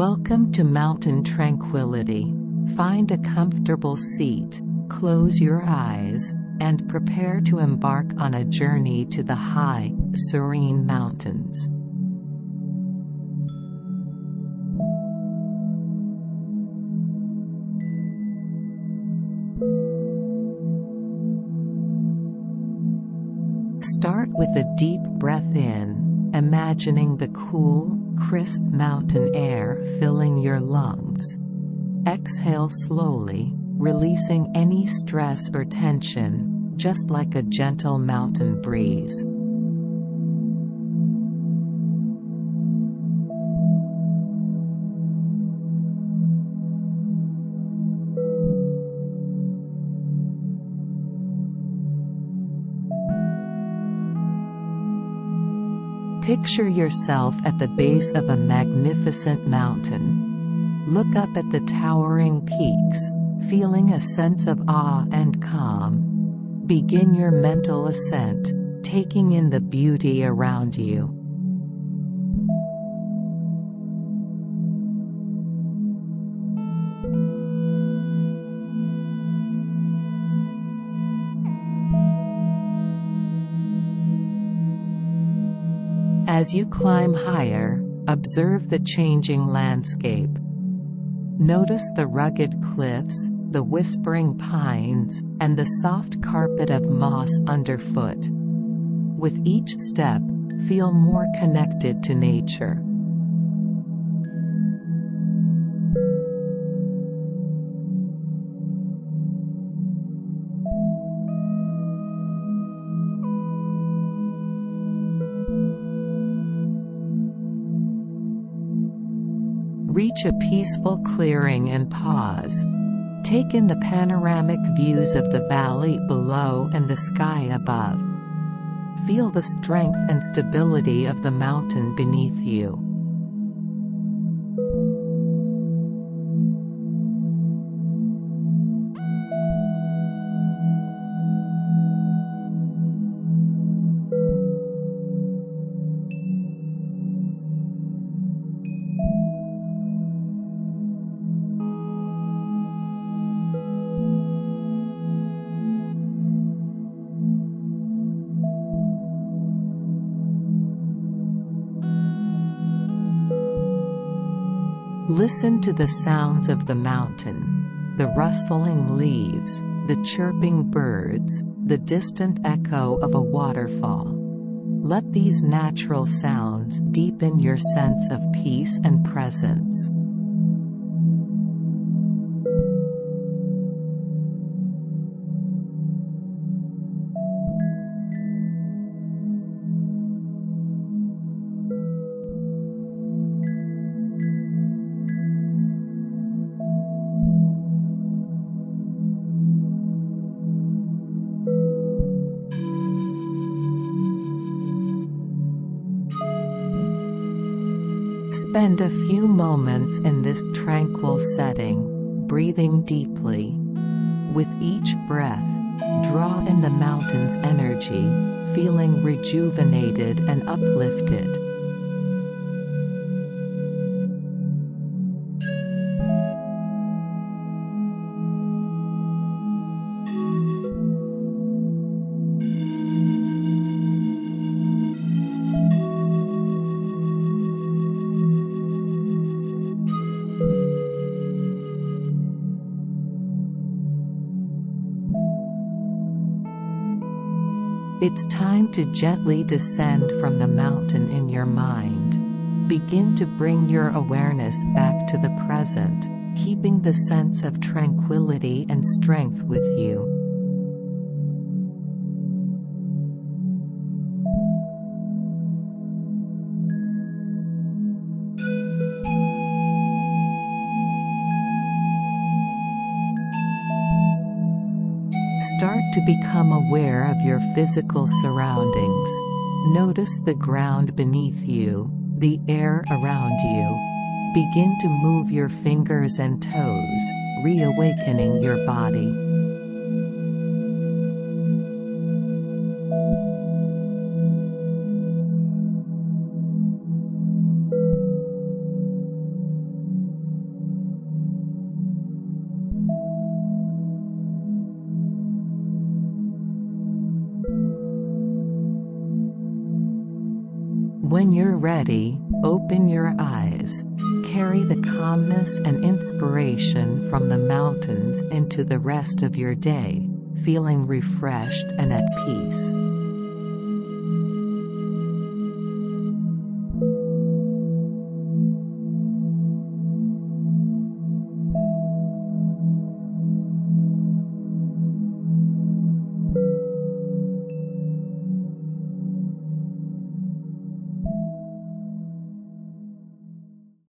Welcome to Mountain Tranquility. Find a comfortable seat, close your eyes, and prepare to embark on a journey to the high, serene mountains. Start with a deep breath in, imagining the cool, crisp mountain air filling your lungs. Exhale slowly, releasing any stress or tension, just like a gentle mountain breeze. Picture yourself at the base of a magnificent mountain. Look up at the towering peaks, feeling a sense of awe and calm. Begin your mental ascent, taking in the beauty around you. As you climb higher, observe the changing landscape. Notice the rugged cliffs, the whispering pines, and the soft carpet of moss underfoot. With each step, feel more connected to nature. Reach a peaceful clearing and pause. Take in the panoramic views of the valley below and the sky above. Feel the strength and stability of the mountain beneath you. Listen to the sounds of the mountain. The rustling leaves, the chirping birds, the distant echo of a waterfall. Let these natural sounds deepen your sense of peace and presence. Spend a few moments in this tranquil setting, breathing deeply. With each breath, draw in the mountain's energy, feeling rejuvenated and uplifted. It's time to gently descend from the mountain in your mind. Begin to bring your awareness back to the present, keeping the sense of tranquility and strength with you. Start to become aware of your physical surroundings. Notice the ground beneath you, the air around you. Begin to move your fingers and toes, reawakening your body. When you're ready, open your eyes. Carry the calmness and inspiration from the mountains into the rest of your day, feeling refreshed and at peace.